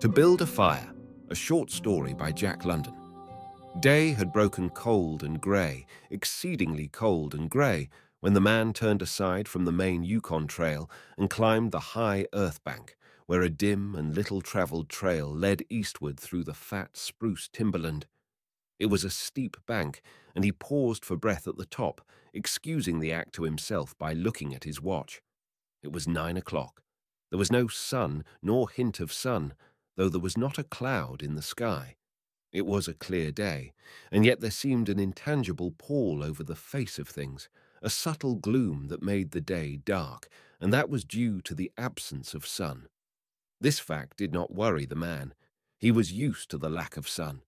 To Build a Fire, a short story by Jack London. Day had broken cold and grey, exceedingly cold and grey, when the man turned aside from the main Yukon Trail and climbed the high earth bank, where a dim and little-travelled trail led eastward through the fat spruce timberland. It was a steep bank, and he paused for breath at the top, excusing the act to himself by looking at his watch. It was nine o'clock. There was no sun, nor hint of sun, though there was not a cloud in the sky. It was a clear day, and yet there seemed an intangible pall over the face of things, a subtle gloom that made the day dark, and that was due to the absence of sun. This fact did not worry the man. He was used to the lack of sun.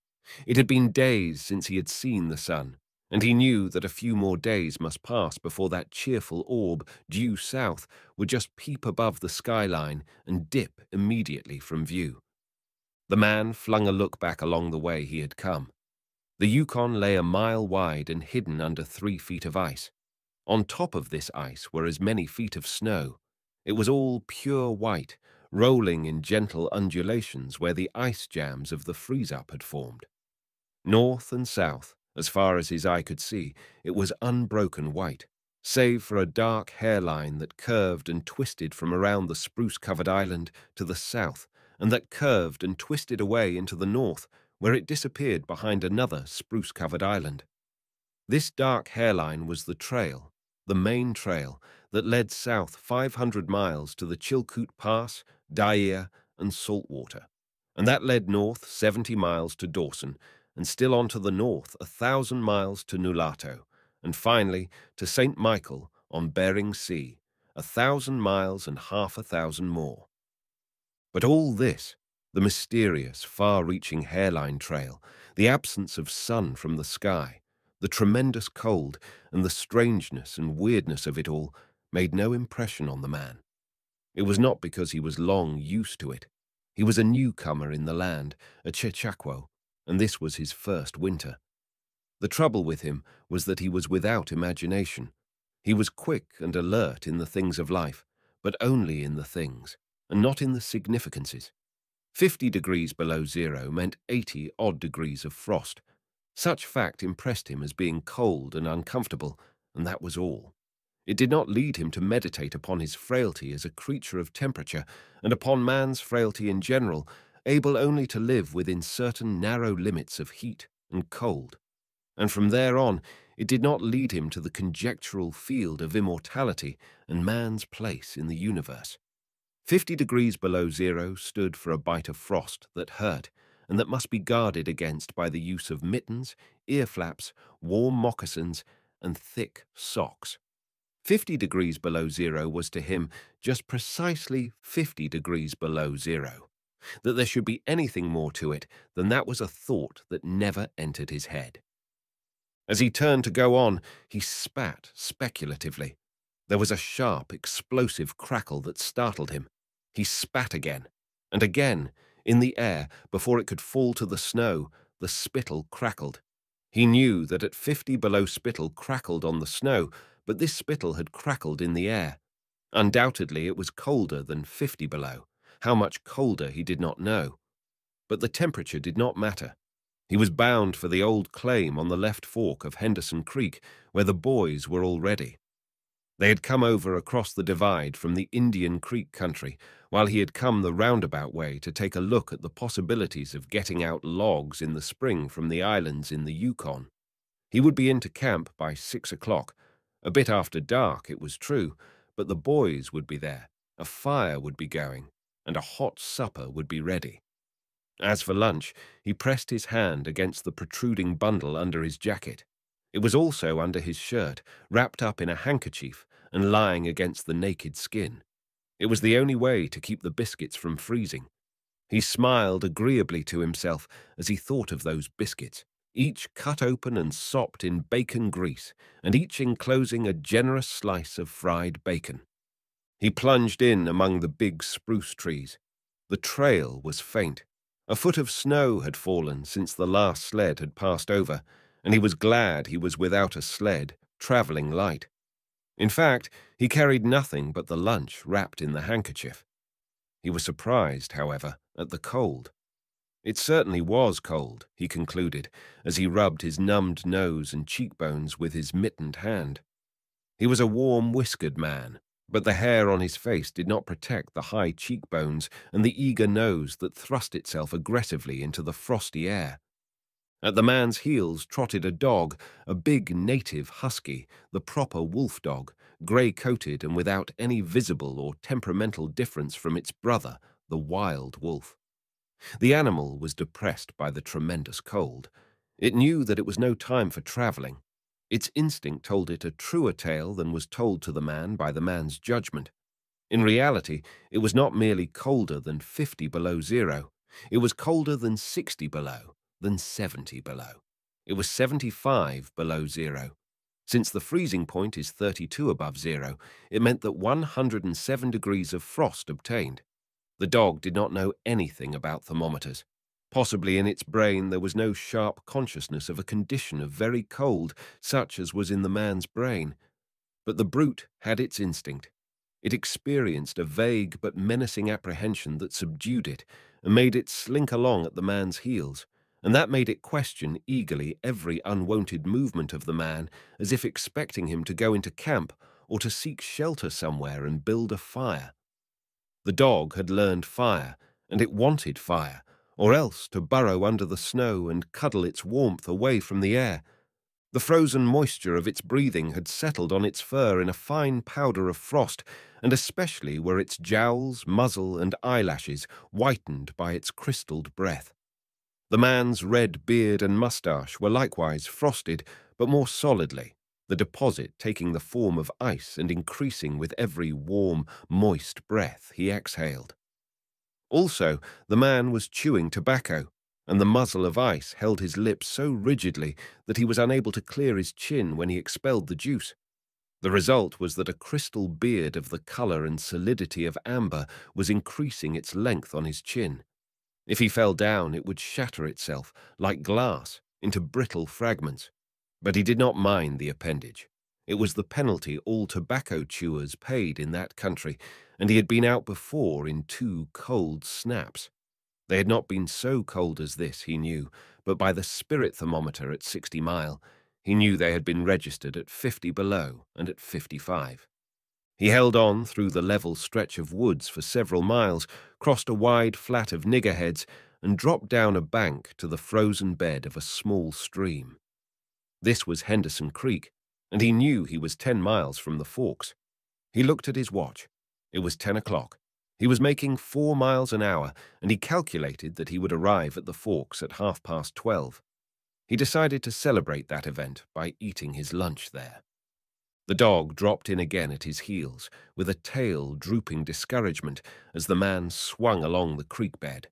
It had been days since he had seen the sun, and he knew that a few more days must pass before that cheerful orb, due south, would just peep above the skyline and dip immediately from view. The man flung a look back along the way he had come. The Yukon lay a mile wide and hidden under three feet of ice. On top of this ice were as many feet of snow. It was all pure white, rolling in gentle undulations where the ice jams of the freeze-up had formed. North and south, as far as his eye could see, it was unbroken white, save for a dark hairline that curved and twisted from around the spruce-covered island to the south and that curved and twisted away into the north, where it disappeared behind another spruce-covered island. This dark hairline was the trail, the main trail, that led south 500 miles to the Chilkoot Pass, Dyea, and Saltwater, and that led north 70 miles to Dawson, and still on to the north a thousand miles to Nulato, and finally to St. Michael on Bering Sea, a thousand miles and half a thousand more. But all this, the mysterious, far-reaching hairline trail, the absence of sun from the sky, the tremendous cold, and the strangeness and weirdness of it all, made no impression on the man. It was not because he was long used to it. He was a newcomer in the land, a Chechaquo, and this was his first winter. The trouble with him was that he was without imagination. He was quick and alert in the things of life, but only in the things and not in the significances. Fifty degrees below zero meant eighty odd degrees of frost. Such fact impressed him as being cold and uncomfortable, and that was all. It did not lead him to meditate upon his frailty as a creature of temperature, and upon man's frailty in general, able only to live within certain narrow limits of heat and cold. And from there on, it did not lead him to the conjectural field of immortality and man's place in the universe. Fifty degrees below zero stood for a bite of frost that hurt and that must be guarded against by the use of mittens, ear flaps, warm moccasins, and thick socks. Fifty degrees below zero was to him just precisely fifty degrees below zero. That there should be anything more to it than that was a thought that never entered his head. As he turned to go on, he spat speculatively. There was a sharp, explosive crackle that startled him. He spat again, and again, in the air, before it could fall to the snow, the spittle crackled. He knew that at fifty below spittle crackled on the snow, but this spittle had crackled in the air. Undoubtedly it was colder than fifty below. How much colder he did not know. But the temperature did not matter. He was bound for the old claim on the left fork of Henderson Creek, where the boys were already. They had come over across the divide from the Indian Creek country, while he had come the roundabout way to take a look at the possibilities of getting out logs in the spring from the islands in the Yukon. He would be into camp by six o'clock. A bit after dark, it was true, but the boys would be there, a fire would be going, and a hot supper would be ready. As for lunch, he pressed his hand against the protruding bundle under his jacket. It was also under his shirt, wrapped up in a handkerchief and lying against the naked skin. It was the only way to keep the biscuits from freezing. He smiled agreeably to himself as he thought of those biscuits, each cut open and sopped in bacon grease, and each enclosing a generous slice of fried bacon. He plunged in among the big spruce trees. The trail was faint. A foot of snow had fallen since the last sled had passed over, and he was glad he was without a sled, travelling light. In fact, he carried nothing but the lunch wrapped in the handkerchief. He was surprised, however, at the cold. It certainly was cold, he concluded, as he rubbed his numbed nose and cheekbones with his mittened hand. He was a warm, whiskered man, but the hair on his face did not protect the high cheekbones and the eager nose that thrust itself aggressively into the frosty air. At the man's heels trotted a dog, a big native husky, the proper wolf dog, grey-coated and without any visible or temperamental difference from its brother, the wild wolf. The animal was depressed by the tremendous cold. It knew that it was no time for travelling. Its instinct told it a truer tale than was told to the man by the man's judgment. In reality, it was not merely colder than 50 below zero. It was colder than 60 below, than 70 below. It was 75 below zero. Since the freezing point is 32 above zero, it meant that 107 degrees of frost obtained. The dog did not know anything about thermometers. Possibly in its brain there was no sharp consciousness of a condition of very cold, such as was in the man's brain. But the brute had its instinct. It experienced a vague but menacing apprehension that subdued it and made it slink along at the man's heels, and that made it question eagerly every unwonted movement of the man as if expecting him to go into camp or to seek shelter somewhere and build a fire. The dog had learned fire, and it wanted fire, or else to burrow under the snow and cuddle its warmth away from the air. The frozen moisture of its breathing had settled on its fur in a fine powder of frost, and especially were its jowls, muzzle, and eyelashes whitened by its crystalled breath. The man's red beard and moustache were likewise frosted, but more solidly, the deposit taking the form of ice and increasing with every warm, moist breath he exhaled. Also, the man was chewing tobacco, and the muzzle of ice held his lips so rigidly that he was unable to clear his chin when he expelled the juice. The result was that a crystal beard of the colour and solidity of amber was increasing its length on his chin. If he fell down, it would shatter itself, like glass, into brittle fragments. But he did not mind the appendage. It was the penalty all tobacco chewers paid in that country, and he had been out before in two cold snaps. They had not been so cold as this, he knew, but by the spirit thermometer at 60 mile, he knew they had been registered at 50 below and at 55. He held on through the level stretch of woods for several miles, crossed a wide flat of niggerheads, and dropped down a bank to the frozen bed of a small stream. This was Henderson Creek, and he knew he was ten miles from the Forks. He looked at his watch. It was ten o'clock. He was making four miles an hour, and he calculated that he would arrive at the Forks at half past twelve. He decided to celebrate that event by eating his lunch there. The dog dropped in again at his heels, with a tail drooping discouragement as the man swung along the creek bed.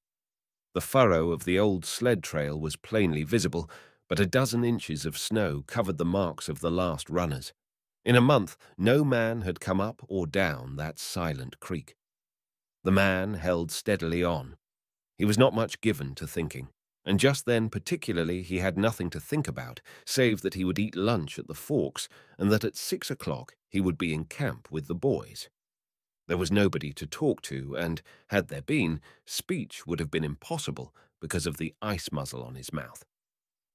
The furrow of the old sled trail was plainly visible, but a dozen inches of snow covered the marks of the last runners. In a month, no man had come up or down that silent creek. The man held steadily on. He was not much given to thinking, and just then particularly he had nothing to think about, save that he would eat lunch at the Forks and that at six o'clock he would be in camp with the boys. There was nobody to talk to, and, had there been, speech would have been impossible because of the ice muzzle on his mouth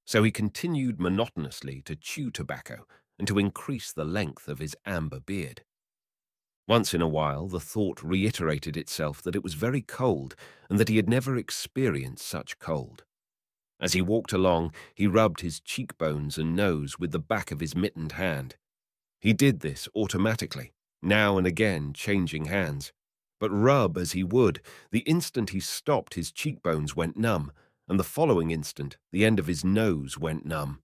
so he continued monotonously to chew tobacco and to increase the length of his amber beard. Once in a while, the thought reiterated itself that it was very cold and that he had never experienced such cold. As he walked along, he rubbed his cheekbones and nose with the back of his mittened hand. He did this automatically, now and again changing hands. But rub as he would, the instant he stopped his cheekbones went numb, and the following instant the end of his nose went numb.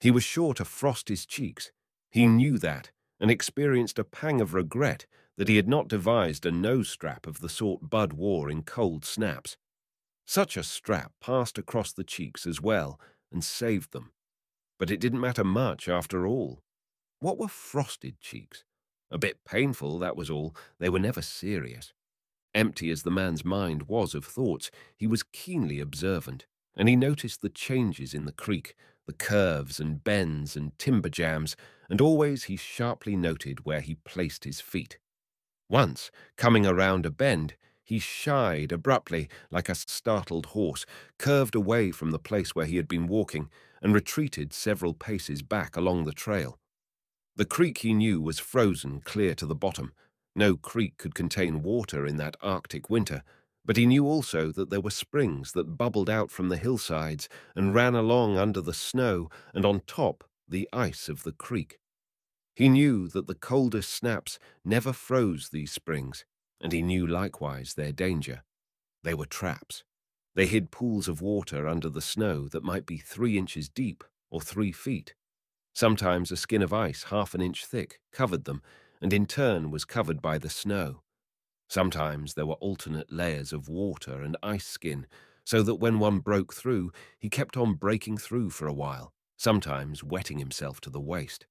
He was sure to frost his cheeks. He knew that, and experienced a pang of regret that he had not devised a nose strap of the sort Bud wore in cold snaps. Such a strap passed across the cheeks as well and saved them. But it didn't matter much after all. What were frosted cheeks? A bit painful, that was all. They were never serious. Empty as the man's mind was of thoughts, he was keenly observant, and he noticed the changes in the creek, the curves and bends and timber jams, and always he sharply noted where he placed his feet. Once, coming around a bend, he shied abruptly like a startled horse, curved away from the place where he had been walking, and retreated several paces back along the trail. The creek he knew was frozen clear to the bottom. No creek could contain water in that Arctic winter, but he knew also that there were springs that bubbled out from the hillsides and ran along under the snow and on top the ice of the creek. He knew that the coldest snaps never froze these springs, and he knew likewise their danger. They were traps. They hid pools of water under the snow that might be three inches deep or three feet. Sometimes a skin of ice half an inch thick covered them, and in turn was covered by the snow. Sometimes there were alternate layers of water and ice skin, so that when one broke through, he kept on breaking through for a while, sometimes wetting himself to the waist.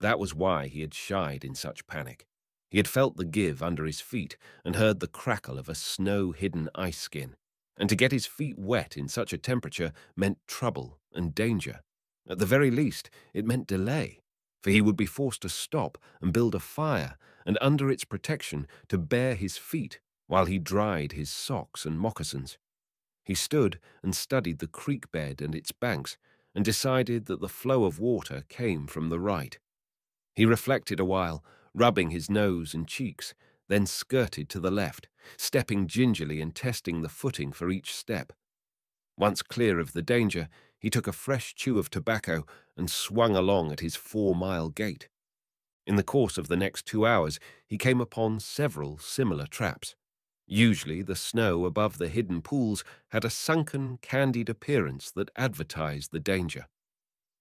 That was why he had shied in such panic. He had felt the give under his feet and heard the crackle of a snow-hidden ice skin, and to get his feet wet in such a temperature meant trouble and danger. At the very least, it meant delay, for he would be forced to stop and build a fire, and under its protection to bare his feet while he dried his socks and moccasins. He stood and studied the creek bed and its banks, and decided that the flow of water came from the right. He reflected a while, rubbing his nose and cheeks, then skirted to the left, stepping gingerly and testing the footing for each step. Once clear of the danger, he took a fresh chew of tobacco and swung along at his four-mile gait. In the course of the next two hours, he came upon several similar traps. Usually, the snow above the hidden pools had a sunken, candied appearance that advertised the danger.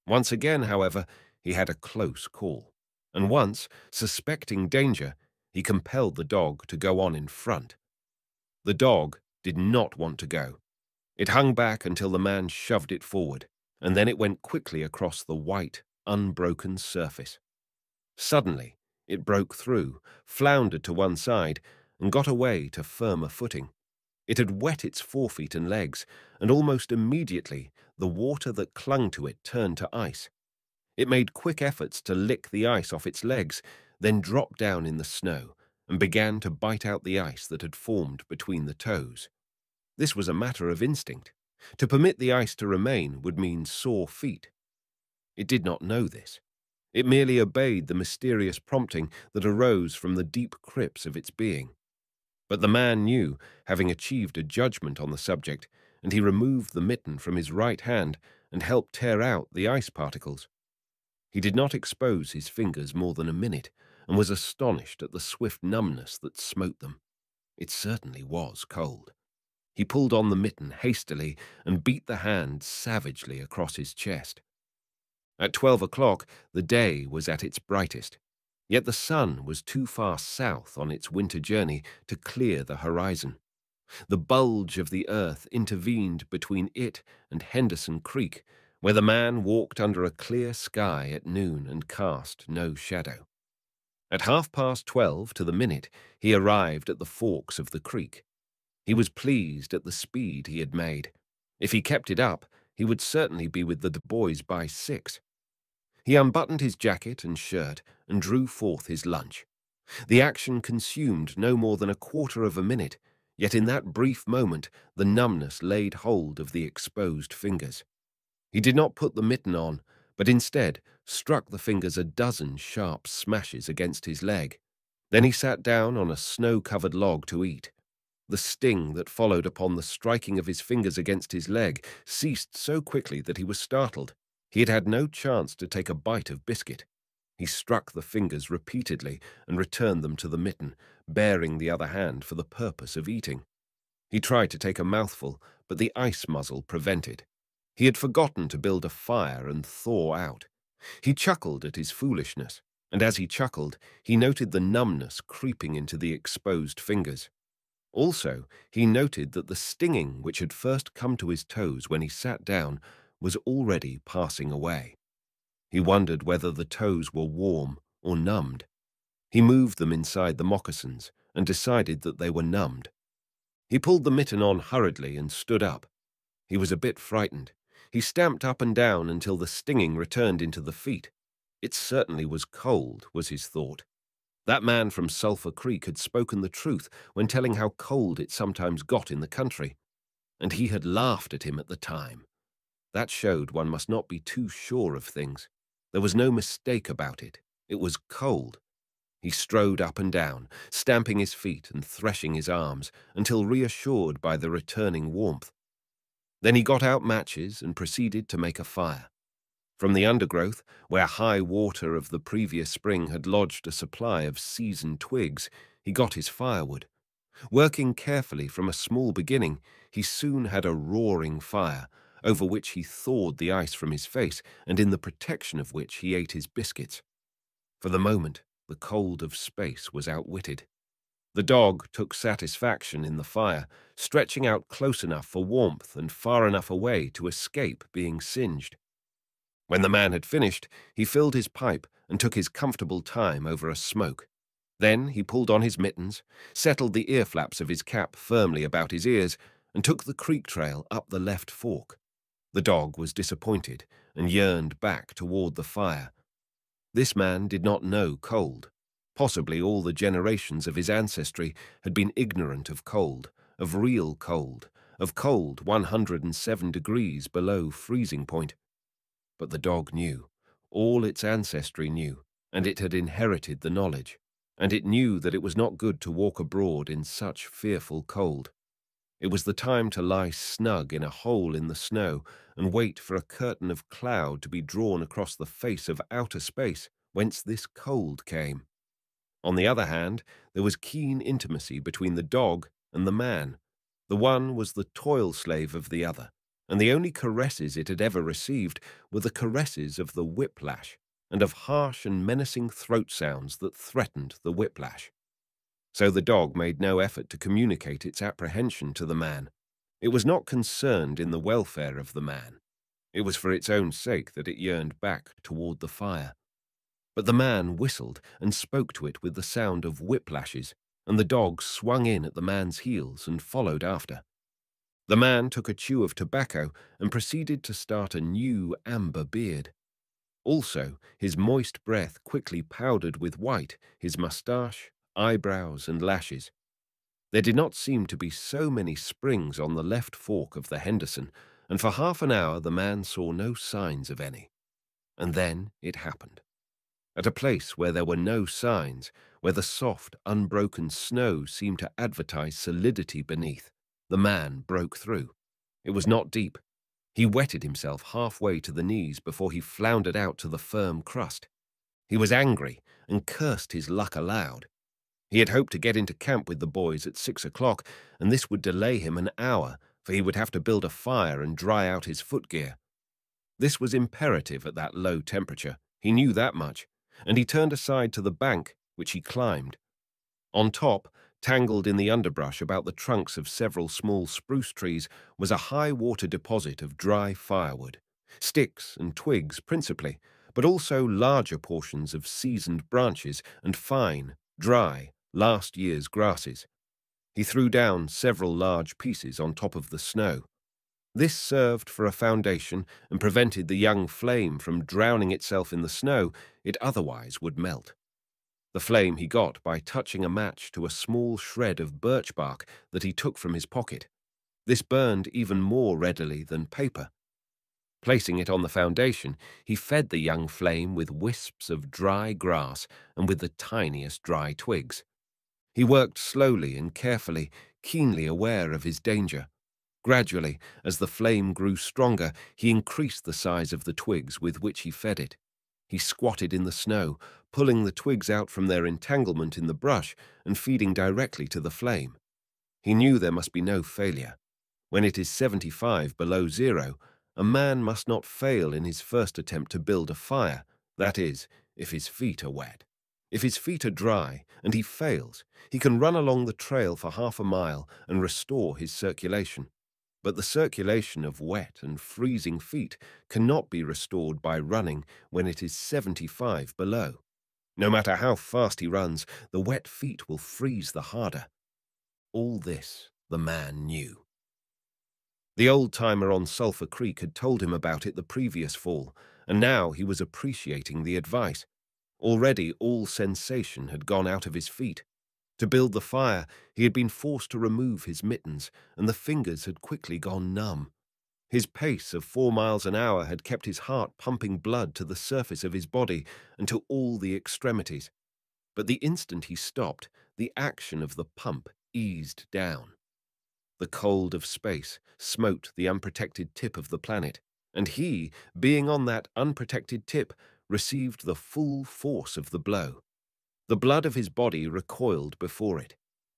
Once again, however, he had a close call and once, suspecting danger, he compelled the dog to go on in front. The dog did not want to go. It hung back until the man shoved it forward, and then it went quickly across the white, unbroken surface. Suddenly, it broke through, floundered to one side, and got away to firmer footing. It had wet its forefeet and legs, and almost immediately the water that clung to it turned to ice. It made quick efforts to lick the ice off its legs, then dropped down in the snow and began to bite out the ice that had formed between the toes. This was a matter of instinct. To permit the ice to remain would mean sore feet. It did not know this. It merely obeyed the mysterious prompting that arose from the deep crypts of its being. But the man knew, having achieved a judgment on the subject, and he removed the mitten from his right hand and helped tear out the ice particles. He did not expose his fingers more than a minute, and was astonished at the swift numbness that smote them. It certainly was cold. He pulled on the mitten hastily and beat the hand savagely across his chest. At twelve o'clock, the day was at its brightest, yet the sun was too far south on its winter journey to clear the horizon. The bulge of the earth intervened between it and Henderson Creek, where the man walked under a clear sky at noon and cast no shadow. At half past twelve to the minute, he arrived at the forks of the creek. He was pleased at the speed he had made. If he kept it up, he would certainly be with the boys by six. He unbuttoned his jacket and shirt and drew forth his lunch. The action consumed no more than a quarter of a minute, yet in that brief moment the numbness laid hold of the exposed fingers. He did not put the mitten on, but instead struck the fingers a dozen sharp smashes against his leg. Then he sat down on a snow-covered log to eat. The sting that followed upon the striking of his fingers against his leg ceased so quickly that he was startled. He had had no chance to take a bite of biscuit. He struck the fingers repeatedly and returned them to the mitten, baring the other hand for the purpose of eating. He tried to take a mouthful, but the ice muzzle prevented. He had forgotten to build a fire and thaw out. He chuckled at his foolishness, and as he chuckled, he noted the numbness creeping into the exposed fingers. Also, he noted that the stinging which had first come to his toes when he sat down was already passing away. He wondered whether the toes were warm or numbed. He moved them inside the moccasins and decided that they were numbed. He pulled the mitten on hurriedly and stood up. He was a bit frightened. He stamped up and down until the stinging returned into the feet. It certainly was cold, was his thought. That man from Sulphur Creek had spoken the truth when telling how cold it sometimes got in the country, and he had laughed at him at the time. That showed one must not be too sure of things. There was no mistake about it. It was cold. He strode up and down, stamping his feet and threshing his arms, until reassured by the returning warmth. Then he got out matches and proceeded to make a fire. From the undergrowth, where high water of the previous spring had lodged a supply of seasoned twigs, he got his firewood. Working carefully from a small beginning, he soon had a roaring fire, over which he thawed the ice from his face, and in the protection of which he ate his biscuits. For the moment, the cold of space was outwitted. The dog took satisfaction in the fire, stretching out close enough for warmth and far enough away to escape being singed. When the man had finished, he filled his pipe and took his comfortable time over a smoke. Then he pulled on his mittens, settled the ear flaps of his cap firmly about his ears, and took the creek trail up the left fork. The dog was disappointed and yearned back toward the fire. This man did not know cold. Possibly all the generations of his ancestry had been ignorant of cold, of real cold, of cold 107 degrees below freezing point. But the dog knew, all its ancestry knew, and it had inherited the knowledge, and it knew that it was not good to walk abroad in such fearful cold. It was the time to lie snug in a hole in the snow and wait for a curtain of cloud to be drawn across the face of outer space whence this cold came. On the other hand, there was keen intimacy between the dog and the man. The one was the toil slave of the other, and the only caresses it had ever received were the caresses of the whiplash and of harsh and menacing throat sounds that threatened the whiplash so the dog made no effort to communicate its apprehension to the man. It was not concerned in the welfare of the man. It was for its own sake that it yearned back toward the fire. But the man whistled and spoke to it with the sound of whiplashes, and the dog swung in at the man's heels and followed after. The man took a chew of tobacco and proceeded to start a new amber beard. Also, his moist breath quickly powdered with white his moustache eyebrows, and lashes. There did not seem to be so many springs on the left fork of the Henderson, and for half an hour the man saw no signs of any. And then it happened. At a place where there were no signs, where the soft, unbroken snow seemed to advertise solidity beneath, the man broke through. It was not deep. He wetted himself halfway to the knees before he floundered out to the firm crust. He was angry and cursed his luck aloud. He had hoped to get into camp with the boys at six o'clock, and this would delay him an hour, for he would have to build a fire and dry out his footgear. This was imperative at that low temperature. He knew that much, and he turned aside to the bank, which he climbed. On top, tangled in the underbrush about the trunks of several small spruce trees, was a high water deposit of dry firewood, sticks and twigs principally, but also larger portions of seasoned branches and fine, dry, last year's grasses. He threw down several large pieces on top of the snow. This served for a foundation and prevented the young flame from drowning itself in the snow it otherwise would melt. The flame he got by touching a match to a small shred of birch bark that he took from his pocket. This burned even more readily than paper. Placing it on the foundation, he fed the young flame with wisps of dry grass and with the tiniest dry twigs. He worked slowly and carefully, keenly aware of his danger. Gradually, as the flame grew stronger, he increased the size of the twigs with which he fed it. He squatted in the snow, pulling the twigs out from their entanglement in the brush and feeding directly to the flame. He knew there must be no failure. When it is 75 below zero, a man must not fail in his first attempt to build a fire, that is, if his feet are wet. If his feet are dry and he fails, he can run along the trail for half a mile and restore his circulation. But the circulation of wet and freezing feet cannot be restored by running when it is 75 below. No matter how fast he runs, the wet feet will freeze the harder. All this the man knew. The old-timer on Sulphur Creek had told him about it the previous fall, and now he was appreciating the advice. Already all sensation had gone out of his feet. To build the fire, he had been forced to remove his mittens, and the fingers had quickly gone numb. His pace of four miles an hour had kept his heart pumping blood to the surface of his body and to all the extremities. But the instant he stopped, the action of the pump eased down. The cold of space smote the unprotected tip of the planet, and he, being on that unprotected tip, received the full force of the blow. The blood of his body recoiled before it.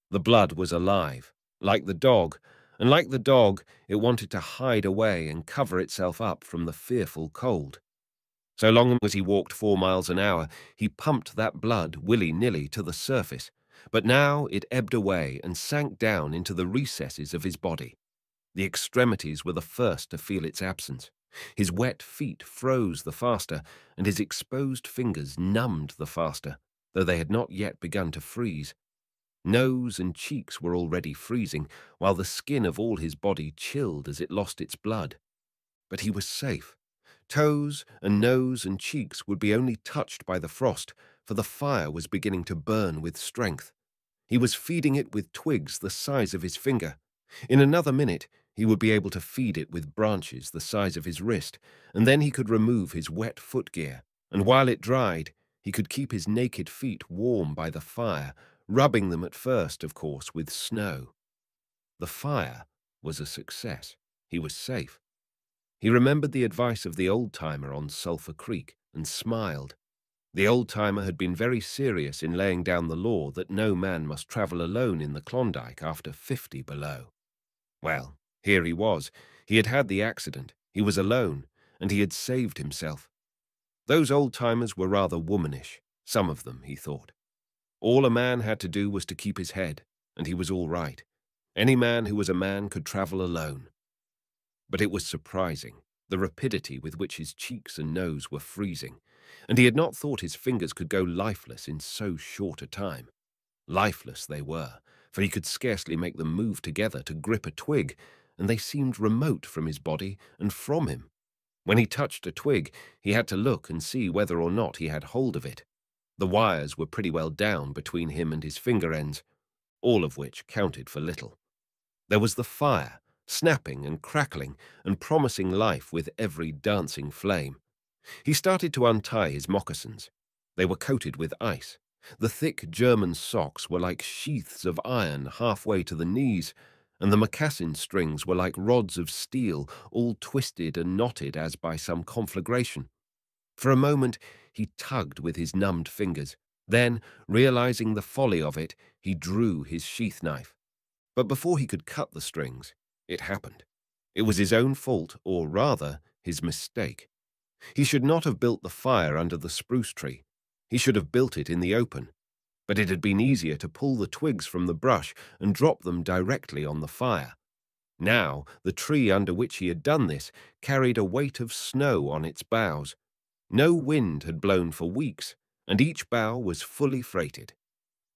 The blood was alive, like the dog, and like the dog, it wanted to hide away and cover itself up from the fearful cold. So long as he walked four miles an hour, he pumped that blood willy-nilly to the surface, but now it ebbed away and sank down into the recesses of his body. The extremities were the first to feel its absence. His wet feet froze the faster, and his exposed fingers numbed the faster, though they had not yet begun to freeze. Nose and cheeks were already freezing, while the skin of all his body chilled as it lost its blood. But he was safe. Toes and nose and cheeks would be only touched by the frost, for the fire was beginning to burn with strength. He was feeding it with twigs the size of his finger. In another minute, he would be able to feed it with branches the size of his wrist, and then he could remove his wet footgear, and while it dried, he could keep his naked feet warm by the fire rubbing them at first, of course, with snow. The fire was a success. He was safe. He remembered the advice of the old-timer on Sulphur Creek and smiled. The old-timer had been very serious in laying down the law that no man must travel alone in the Klondike after fifty below. Well, here he was. He had had the accident. He was alone, and he had saved himself. Those old-timers were rather womanish, some of them, he thought. All a man had to do was to keep his head, and he was all right. Any man who was a man could travel alone. But it was surprising, the rapidity with which his cheeks and nose were freezing, and he had not thought his fingers could go lifeless in so short a time. Lifeless they were, for he could scarcely make them move together to grip a twig, and they seemed remote from his body and from him. When he touched a twig, he had to look and see whether or not he had hold of it. The wires were pretty well down between him and his finger ends, all of which counted for little. There was the fire, snapping and crackling and promising life with every dancing flame. He started to untie his moccasins. They were coated with ice. The thick German socks were like sheaths of iron halfway to the knees, and the moccasin strings were like rods of steel, all twisted and knotted as by some conflagration. For a moment, he tugged with his numbed fingers. Then, realizing the folly of it, he drew his sheath knife. But before he could cut the strings, it happened. It was his own fault, or rather, his mistake. He should not have built the fire under the spruce tree. He should have built it in the open. But it had been easier to pull the twigs from the brush and drop them directly on the fire. Now, the tree under which he had done this carried a weight of snow on its boughs, no wind had blown for weeks, and each bough was fully freighted.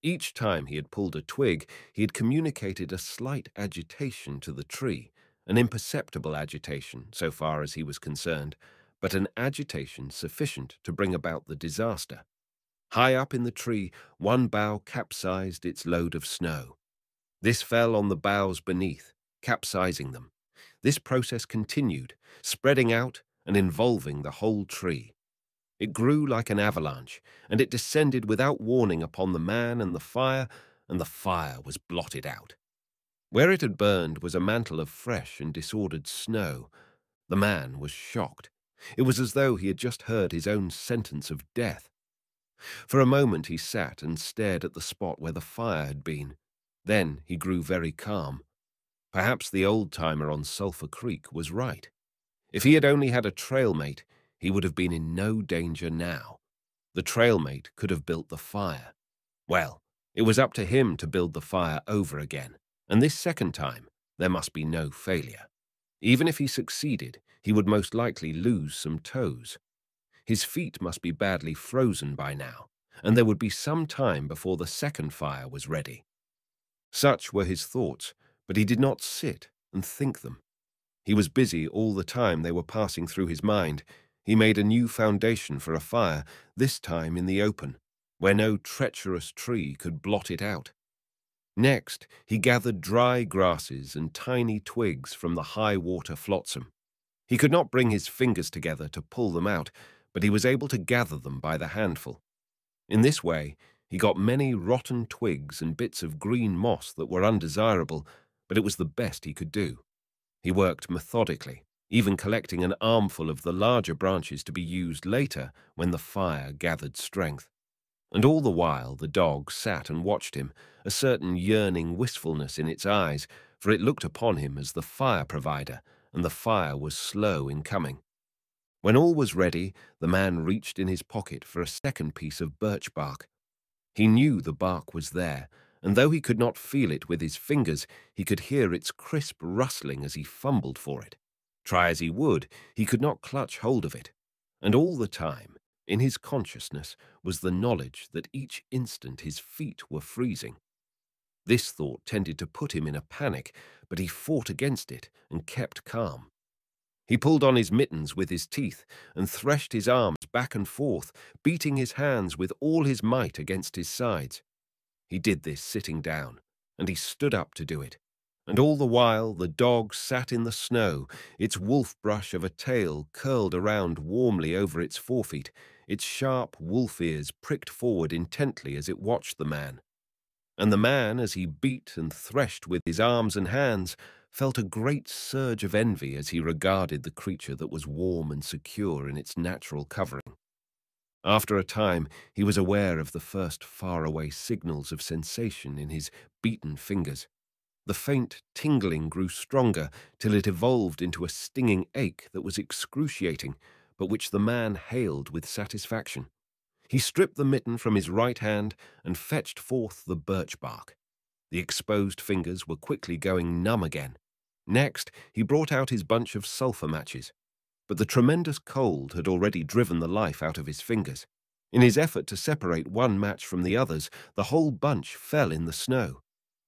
Each time he had pulled a twig, he had communicated a slight agitation to the tree, an imperceptible agitation, so far as he was concerned, but an agitation sufficient to bring about the disaster. High up in the tree, one bough capsized its load of snow. This fell on the boughs beneath, capsizing them. This process continued, spreading out and involving the whole tree. It grew like an avalanche, and it descended without warning upon the man and the fire, and the fire was blotted out. Where it had burned was a mantle of fresh and disordered snow. The man was shocked. It was as though he had just heard his own sentence of death. For a moment he sat and stared at the spot where the fire had been. Then he grew very calm. Perhaps the old-timer on Sulphur Creek was right. If he had only had a trail mate, he would have been in no danger now. The trailmate could have built the fire. Well, it was up to him to build the fire over again, and this second time there must be no failure. Even if he succeeded, he would most likely lose some toes. His feet must be badly frozen by now, and there would be some time before the second fire was ready. Such were his thoughts, but he did not sit and think them. He was busy all the time they were passing through his mind, he made a new foundation for a fire, this time in the open, where no treacherous tree could blot it out. Next, he gathered dry grasses and tiny twigs from the high water flotsam. He could not bring his fingers together to pull them out, but he was able to gather them by the handful. In this way, he got many rotten twigs and bits of green moss that were undesirable, but it was the best he could do. He worked methodically, even collecting an armful of the larger branches to be used later when the fire gathered strength. And all the while the dog sat and watched him, a certain yearning wistfulness in its eyes, for it looked upon him as the fire provider, and the fire was slow in coming. When all was ready, the man reached in his pocket for a second piece of birch bark. He knew the bark was there, and though he could not feel it with his fingers, he could hear its crisp rustling as he fumbled for it. Try as he would, he could not clutch hold of it. And all the time, in his consciousness, was the knowledge that each instant his feet were freezing. This thought tended to put him in a panic, but he fought against it and kept calm. He pulled on his mittens with his teeth and threshed his arms back and forth, beating his hands with all his might against his sides. He did this sitting down, and he stood up to do it. And all the while the dog sat in the snow, its wolf brush of a tail curled around warmly over its forefeet, its sharp wolf ears pricked forward intently as it watched the man. And the man, as he beat and threshed with his arms and hands, felt a great surge of envy as he regarded the creature that was warm and secure in its natural covering. After a time, he was aware of the first faraway signals of sensation in his beaten fingers. The faint tingling grew stronger till it evolved into a stinging ache that was excruciating, but which the man hailed with satisfaction. He stripped the mitten from his right hand and fetched forth the birch bark. The exposed fingers were quickly going numb again. Next, he brought out his bunch of sulphur matches. But the tremendous cold had already driven the life out of his fingers. In his effort to separate one match from the others, the whole bunch fell in the snow.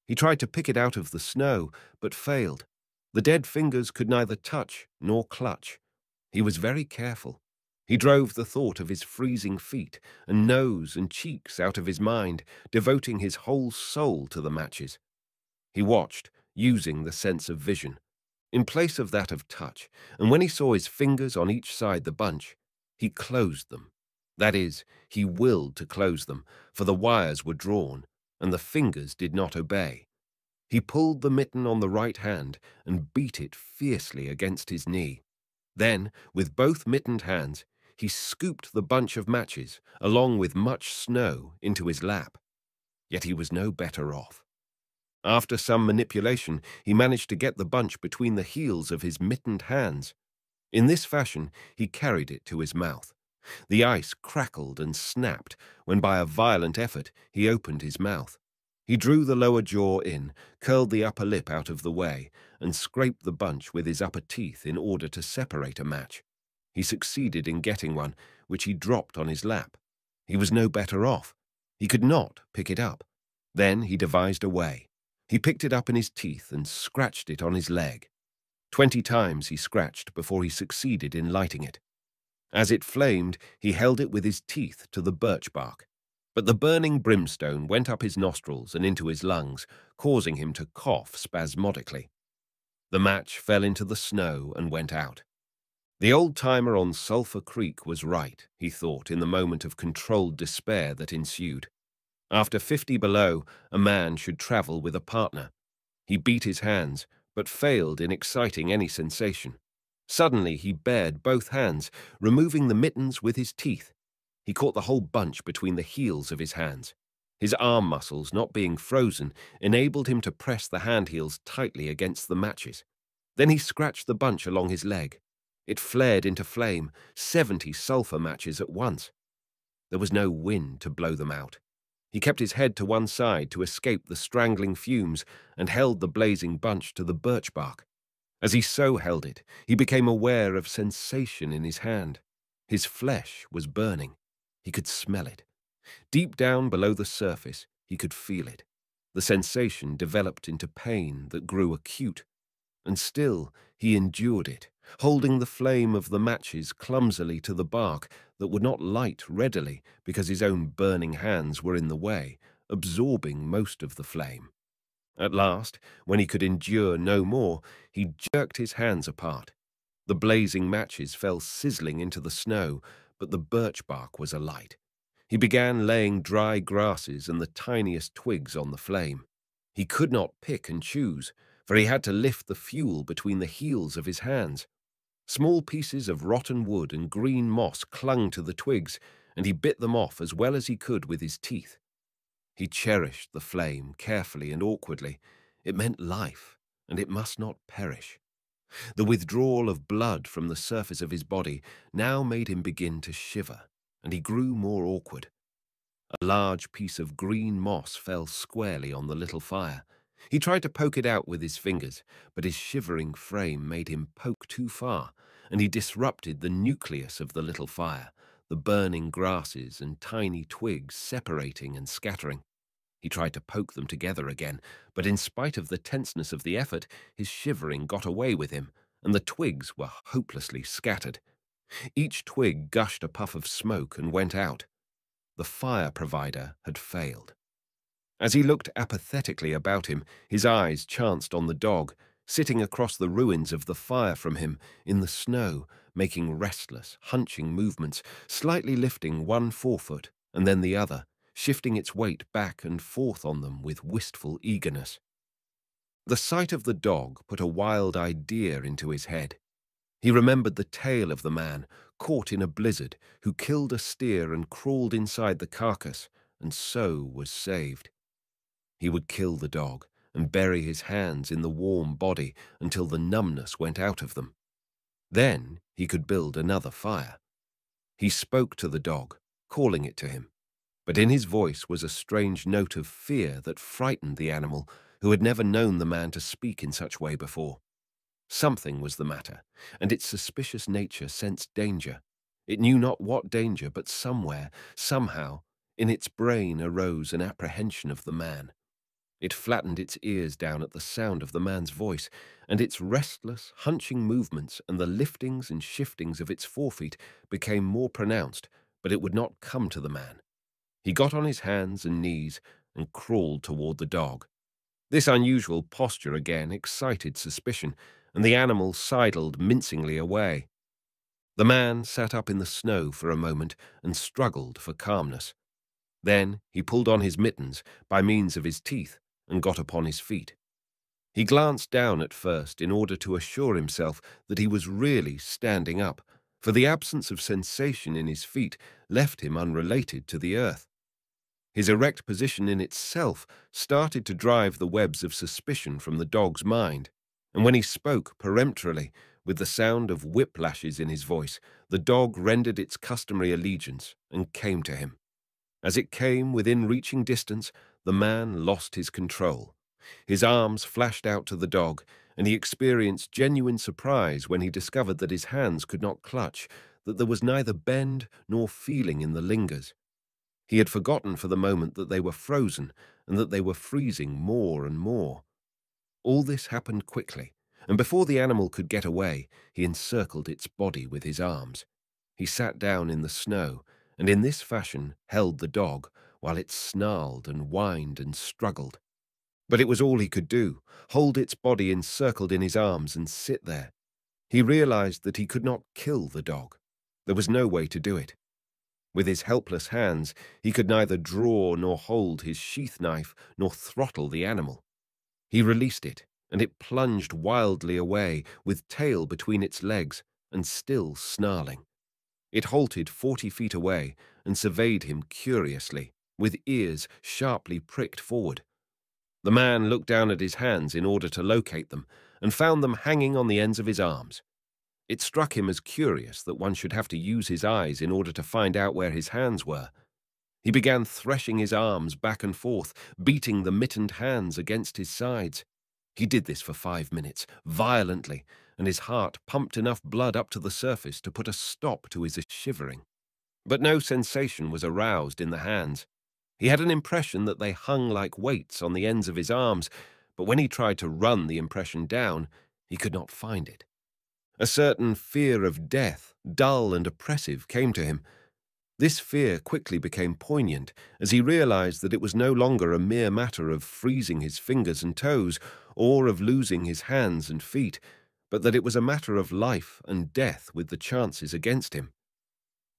He tried to pick it out of the snow, but failed. The dead fingers could neither touch nor clutch. He was very careful. He drove the thought of his freezing feet and nose and cheeks out of his mind, devoting his whole soul to the matches. He watched, using the sense of vision, in place of that of touch, and when he saw his fingers on each side the bunch, he closed them. That is, he willed to close them, for the wires were drawn, and the fingers did not obey. He pulled the mitten on the right hand and beat it fiercely against his knee. Then, with both mittened hands, he scooped the bunch of matches, along with much snow, into his lap. Yet he was no better off. After some manipulation, he managed to get the bunch between the heels of his mittened hands. In this fashion, he carried it to his mouth. The ice crackled and snapped when, by a violent effort, he opened his mouth. He drew the lower jaw in, curled the upper lip out of the way, and scraped the bunch with his upper teeth in order to separate a match. He succeeded in getting one, which he dropped on his lap. He was no better off. He could not pick it up. Then he devised a way. He picked it up in his teeth and scratched it on his leg. Twenty times he scratched before he succeeded in lighting it. As it flamed, he held it with his teeth to the birch bark. But the burning brimstone went up his nostrils and into his lungs, causing him to cough spasmodically. The match fell into the snow and went out. The old-timer on Sulphur Creek was right, he thought, in the moment of controlled despair that ensued. After fifty below, a man should travel with a partner. He beat his hands, but failed in exciting any sensation. Suddenly he bared both hands, removing the mittens with his teeth. He caught the whole bunch between the heels of his hands. His arm muscles, not being frozen, enabled him to press the hand heels tightly against the matches. Then he scratched the bunch along his leg. It flared into flame, seventy sulphur matches at once. There was no wind to blow them out. He kept his head to one side to escape the strangling fumes and held the blazing bunch to the birch bark. As he so held it, he became aware of sensation in his hand. His flesh was burning. He could smell it. Deep down below the surface, he could feel it. The sensation developed into pain that grew acute. And still, he endured it, holding the flame of the matches clumsily to the bark that would not light readily because his own burning hands were in the way, absorbing most of the flame. At last, when he could endure no more, he jerked his hands apart. The blazing matches fell sizzling into the snow, but the birch bark was alight. He began laying dry grasses and the tiniest twigs on the flame. He could not pick and choose, for he had to lift the fuel between the heels of his hands. Small pieces of rotten wood and green moss clung to the twigs, and he bit them off as well as he could with his teeth. He cherished the flame carefully and awkwardly. It meant life, and it must not perish. The withdrawal of blood from the surface of his body now made him begin to shiver, and he grew more awkward. A large piece of green moss fell squarely on the little fire. He tried to poke it out with his fingers, but his shivering frame made him poke too far, and he disrupted the nucleus of the little fire, the burning grasses and tiny twigs separating and scattering. He tried to poke them together again, but in spite of the tenseness of the effort, his shivering got away with him, and the twigs were hopelessly scattered. Each twig gushed a puff of smoke and went out. The fire provider had failed. As he looked apathetically about him, his eyes chanced on the dog, sitting across the ruins of the fire from him, in the snow, making restless, hunching movements, slightly lifting one forefoot and then the other, shifting its weight back and forth on them with wistful eagerness. The sight of the dog put a wild idea into his head. He remembered the tale of the man caught in a blizzard who killed a steer and crawled inside the carcass, and so was saved. He would kill the dog and bury his hands in the warm body until the numbness went out of them. Then he could build another fire. He spoke to the dog, calling it to him but in his voice was a strange note of fear that frightened the animal, who had never known the man to speak in such way before. Something was the matter, and its suspicious nature sensed danger. It knew not what danger, but somewhere, somehow, in its brain arose an apprehension of the man. It flattened its ears down at the sound of the man's voice, and its restless, hunching movements and the liftings and shiftings of its forefeet became more pronounced, but it would not come to the man. He got on his hands and knees and crawled toward the dog. This unusual posture again excited suspicion, and the animal sidled mincingly away. The man sat up in the snow for a moment and struggled for calmness. Then he pulled on his mittens by means of his teeth and got upon his feet. He glanced down at first in order to assure himself that he was really standing up, for the absence of sensation in his feet left him unrelated to the earth. His erect position in itself started to drive the webs of suspicion from the dog's mind, and when he spoke peremptorily, with the sound of whiplashes in his voice, the dog rendered its customary allegiance and came to him. As it came within reaching distance, the man lost his control. His arms flashed out to the dog, and he experienced genuine surprise when he discovered that his hands could not clutch, that there was neither bend nor feeling in the lingers. He had forgotten for the moment that they were frozen and that they were freezing more and more. All this happened quickly, and before the animal could get away, he encircled its body with his arms. He sat down in the snow, and in this fashion held the dog, while it snarled and whined and struggled. But it was all he could do, hold its body encircled in his arms and sit there. He realized that he could not kill the dog. There was no way to do it. With his helpless hands, he could neither draw nor hold his sheath knife nor throttle the animal. He released it, and it plunged wildly away, with tail between its legs, and still snarling. It halted forty feet away and surveyed him curiously, with ears sharply pricked forward. The man looked down at his hands in order to locate them, and found them hanging on the ends of his arms. It struck him as curious that one should have to use his eyes in order to find out where his hands were. He began threshing his arms back and forth, beating the mittened hands against his sides. He did this for five minutes, violently, and his heart pumped enough blood up to the surface to put a stop to his shivering. But no sensation was aroused in the hands. He had an impression that they hung like weights on the ends of his arms, but when he tried to run the impression down, he could not find it. A certain fear of death, dull and oppressive, came to him. This fear quickly became poignant as he realized that it was no longer a mere matter of freezing his fingers and toes or of losing his hands and feet, but that it was a matter of life and death with the chances against him.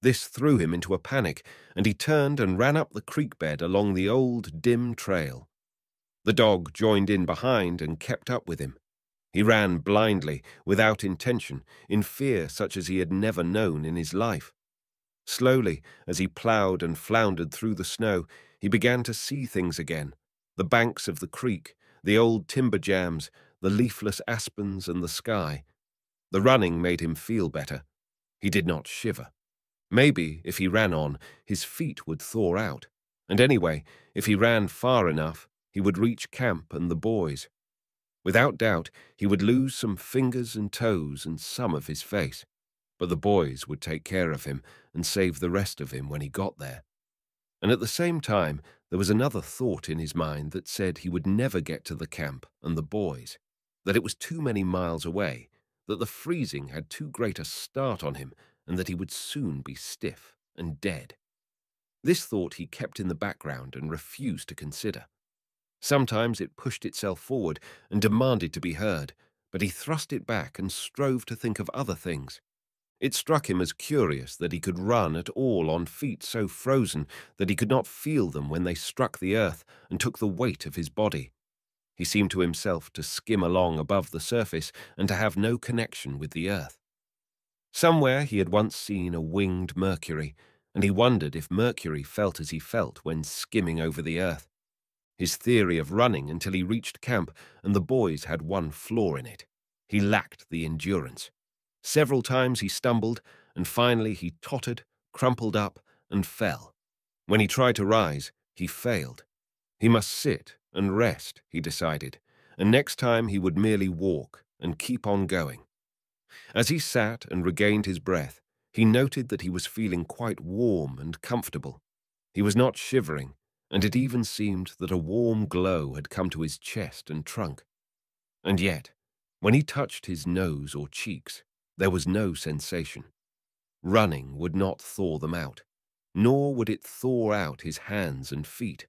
This threw him into a panic, and he turned and ran up the creek bed along the old, dim trail. The dog joined in behind and kept up with him. He ran blindly, without intention, in fear such as he had never known in his life. Slowly, as he ploughed and floundered through the snow, he began to see things again the banks of the creek, the old timber jams, the leafless aspens, and the sky. The running made him feel better. He did not shiver. Maybe, if he ran on, his feet would thaw out. And anyway, if he ran far enough, he would reach camp and the boys. Without doubt, he would lose some fingers and toes and some of his face, but the boys would take care of him and save the rest of him when he got there. And at the same time, there was another thought in his mind that said he would never get to the camp and the boys, that it was too many miles away, that the freezing had too great a start on him, and that he would soon be stiff and dead. This thought he kept in the background and refused to consider. Sometimes it pushed itself forward and demanded to be heard, but he thrust it back and strove to think of other things. It struck him as curious that he could run at all on feet so frozen that he could not feel them when they struck the earth and took the weight of his body. He seemed to himself to skim along above the surface and to have no connection with the earth. Somewhere he had once seen a winged Mercury, and he wondered if Mercury felt as he felt when skimming over the earth his theory of running until he reached camp and the boys had one flaw in it. He lacked the endurance. Several times he stumbled, and finally he tottered, crumpled up, and fell. When he tried to rise, he failed. He must sit and rest, he decided, and next time he would merely walk and keep on going. As he sat and regained his breath, he noted that he was feeling quite warm and comfortable. He was not shivering, and it even seemed that a warm glow had come to his chest and trunk. And yet, when he touched his nose or cheeks, there was no sensation. Running would not thaw them out, nor would it thaw out his hands and feet.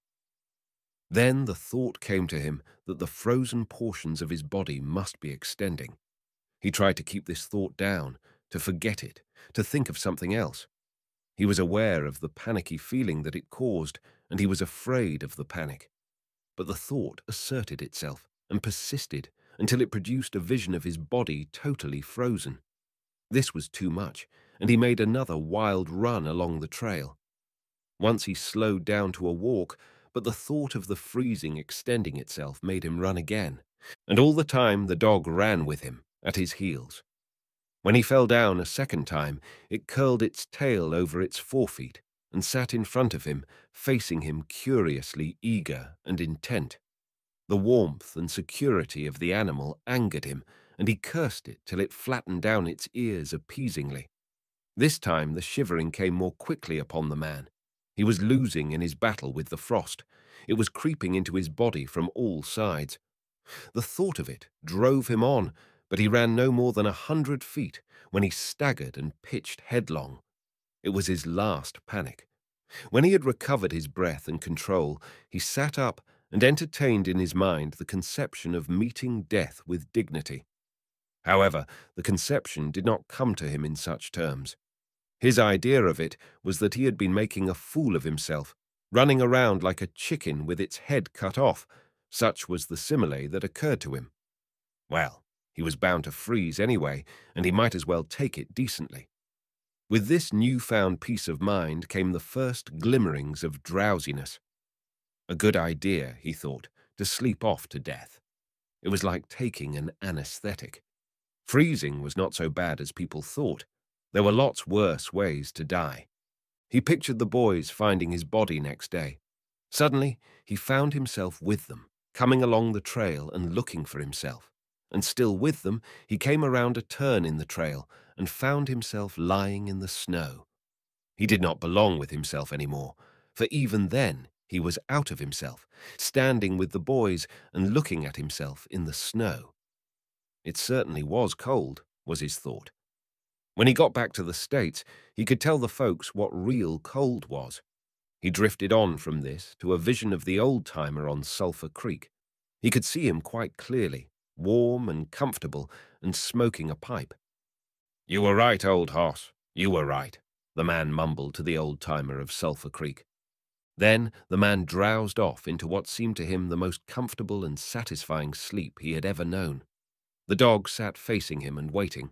Then the thought came to him that the frozen portions of his body must be extending. He tried to keep this thought down, to forget it, to think of something else. He was aware of the panicky feeling that it caused, and he was afraid of the panic. But the thought asserted itself and persisted until it produced a vision of his body totally frozen. This was too much, and he made another wild run along the trail. Once he slowed down to a walk, but the thought of the freezing extending itself made him run again, and all the time the dog ran with him, at his heels. When he fell down a second time, it curled its tail over its forefeet and sat in front of him, facing him curiously eager and intent. The warmth and security of the animal angered him, and he cursed it till it flattened down its ears appeasingly. This time the shivering came more quickly upon the man. He was losing in his battle with the frost. It was creeping into his body from all sides. The thought of it drove him on, but he ran no more than a hundred feet when he staggered and pitched headlong. It was his last panic. When he had recovered his breath and control, he sat up and entertained in his mind the conception of meeting death with dignity. However, the conception did not come to him in such terms. His idea of it was that he had been making a fool of himself, running around like a chicken with its head cut off. Such was the simile that occurred to him. Well, he was bound to freeze anyway, and he might as well take it decently. With this newfound peace of mind came the first glimmerings of drowsiness. A good idea, he thought, to sleep off to death. It was like taking an anesthetic. Freezing was not so bad as people thought. There were lots worse ways to die. He pictured the boys finding his body next day. Suddenly, he found himself with them, coming along the trail and looking for himself. And still with them, he came around a turn in the trail and found himself lying in the snow. He did not belong with himself any more, for even then he was out of himself, standing with the boys and looking at himself in the snow. It certainly was cold, was his thought. When he got back to the States, he could tell the folks what real cold was. He drifted on from this to a vision of the old-timer on Sulphur Creek. He could see him quite clearly, warm and comfortable, and smoking a pipe. You were right, old hoss. You were right, the man mumbled to the old-timer of Sulphur Creek. Then the man drowsed off into what seemed to him the most comfortable and satisfying sleep he had ever known. The dog sat facing him and waiting.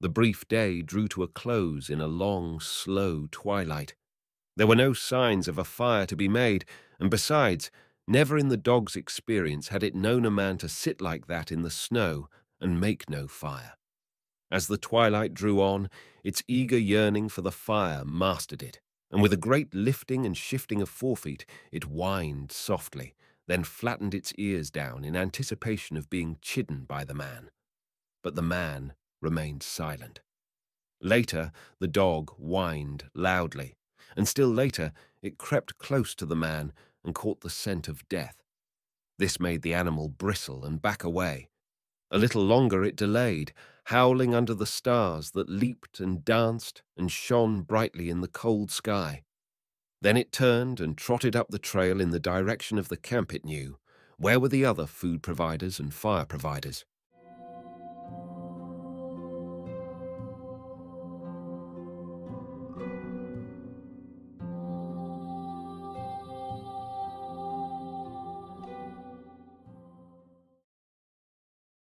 The brief day drew to a close in a long, slow twilight. There were no signs of a fire to be made, and besides, never in the dog's experience had it known a man to sit like that in the snow and make no fire. As the twilight drew on, its eager yearning for the fire mastered it, and with a great lifting and shifting of forefeet, it whined softly, then flattened its ears down in anticipation of being chidden by the man. But the man remained silent. Later, the dog whined loudly, and still later, it crept close to the man and caught the scent of death. This made the animal bristle and back away. A little longer it delayed, howling under the stars that leaped and danced and shone brightly in the cold sky. Then it turned and trotted up the trail in the direction of the camp it knew, where were the other food providers and fire providers.